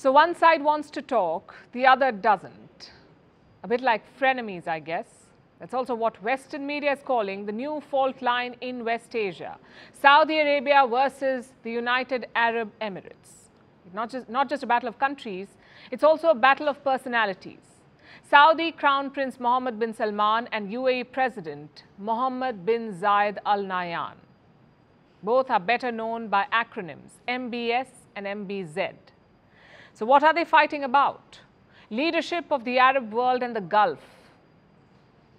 So one side wants to talk, the other doesn't. A bit like frenemies, I guess. That's also what Western media is calling the new fault line in West Asia. Saudi Arabia versus the United Arab Emirates. Not just, not just a battle of countries, it's also a battle of personalities. Saudi Crown Prince Mohammed bin Salman and UAE President Mohammed bin Zayed Al Nahyan. Both are better known by acronyms MBS and MBZ. So, what are they fighting about? Leadership of the Arab world and the Gulf.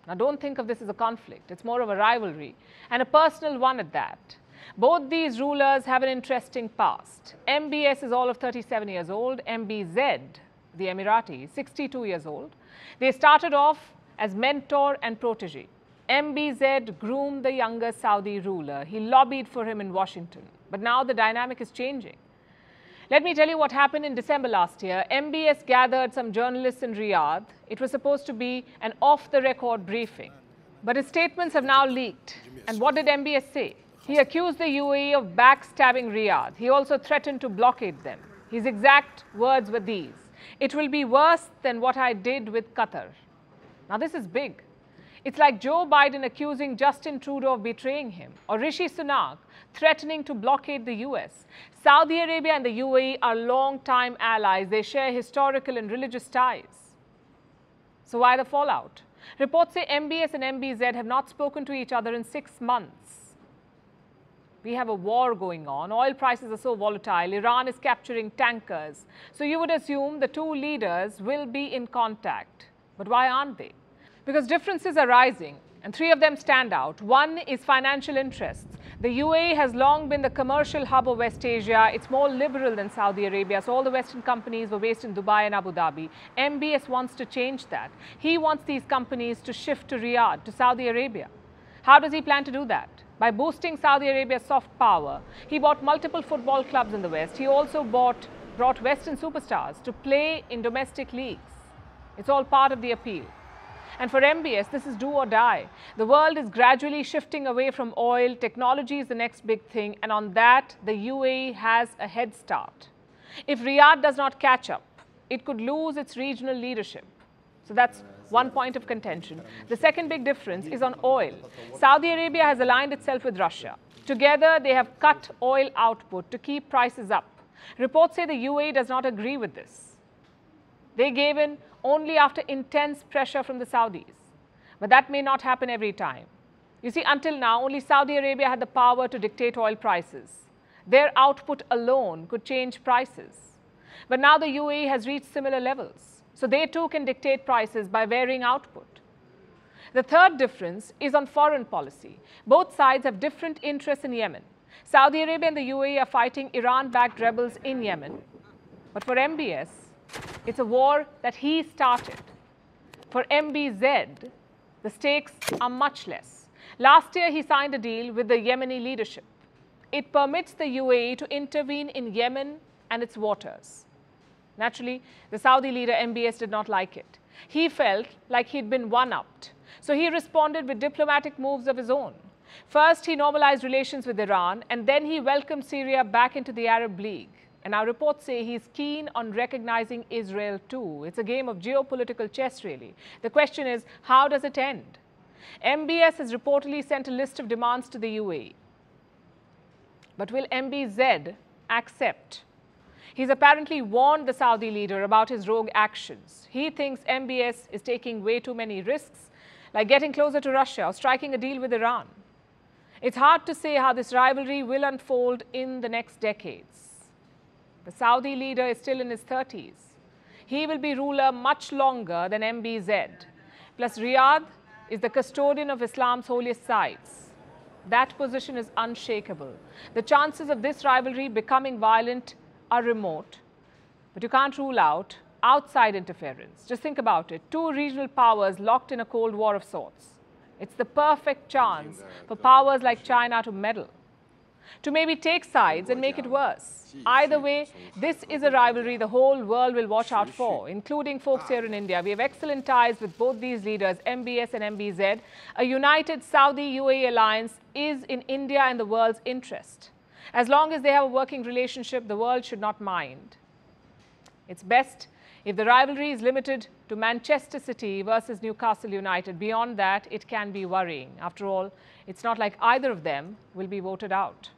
Now, don't think of this as a conflict, it's more of a rivalry and a personal one at that. Both these rulers have an interesting past. MBS is all of 37 years old, MBZ, the Emirati, 62 years old. They started off as mentor and protege. MBZ groomed the younger Saudi ruler. He lobbied for him in Washington. But now the dynamic is changing. Let me tell you what happened in December last year. MBS gathered some journalists in Riyadh. It was supposed to be an off the record briefing. But his statements have now leaked. And what did MBS say? He accused the UAE of backstabbing Riyadh. He also threatened to blockade them. His exact words were these It will be worse than what I did with Qatar. Now, this is big. It's like Joe Biden accusing Justin Trudeau of betraying him, or Rishi Sunak threatening to blockade the US. Saudi Arabia and the UAE are long-time allies. They share historical and religious ties. So why the fallout? Reports say MBS and MBZ have not spoken to each other in six months. We have a war going on. Oil prices are so volatile. Iran is capturing tankers. So you would assume the two leaders will be in contact. But why aren't they? Because differences are rising and three of them stand out. One is financial interests. The UAE has long been the commercial hub of West Asia. It's more liberal than Saudi Arabia. So all the Western companies were based in Dubai and Abu Dhabi. MBS wants to change that. He wants these companies to shift to Riyadh, to Saudi Arabia. How does he plan to do that? By boosting Saudi Arabia's soft power. He bought multiple football clubs in the West. He also bought, brought Western superstars to play in domestic leagues. It's all part of the appeal. And for MBS, this is do or die. The world is gradually shifting away from oil. Technology is the next big thing. And on that, the UAE has a head start. If Riyadh does not catch up, it could lose its regional leadership. So that's one point of contention. The second big difference is on oil. Saudi Arabia has aligned itself with Russia. Together, they have cut oil output to keep prices up. Reports say the UAE does not agree with this. They gave in only after intense pressure from the Saudis. But that may not happen every time. You see, until now, only Saudi Arabia had the power to dictate oil prices. Their output alone could change prices. But now the UAE has reached similar levels. So they too can dictate prices by varying output. The third difference is on foreign policy. Both sides have different interests in Yemen. Saudi Arabia and the UAE are fighting Iran backed rebels in Yemen. But for MBS, it's a war that he started. For MBZ, the stakes are much less. Last year, he signed a deal with the Yemeni leadership. It permits the UAE to intervene in Yemen and its waters. Naturally, the Saudi leader MBS did not like it. He felt like he'd been one upped. So he responded with diplomatic moves of his own. First, he normalized relations with Iran, and then he welcomed Syria back into the Arab League. And our reports say he's keen on recognizing Israel too. It's a game of geopolitical chess, really. The question is, how does it end? MBS has reportedly sent a list of demands to the UAE. But will MBZ accept? He's apparently warned the Saudi leader about his rogue actions. He thinks MBS is taking way too many risks, like getting closer to Russia or striking a deal with Iran. It's hard to say how this rivalry will unfold in the next decades. The Saudi leader is still in his 30s. He will be ruler much longer than MBZ. Plus, Riyadh is the custodian of Islam's holiest sites. That position is unshakable. The chances of this rivalry becoming violent are remote, but you can't rule out outside interference. Just think about it two regional powers locked in a Cold War of sorts. It's the perfect chance for powers like China to meddle to maybe take sides and make it worse. Either way, this is a rivalry the whole world will watch out for, including folks ah. here in India. We have excellent ties with both these leaders, MBS and MBZ. A united Saudi-UAE alliance is in India and the world's interest. As long as they have a working relationship, the world should not mind. It's best if the rivalry is limited to Manchester City versus Newcastle United. Beyond that, it can be worrying. After all, it's not like either of them will be voted out.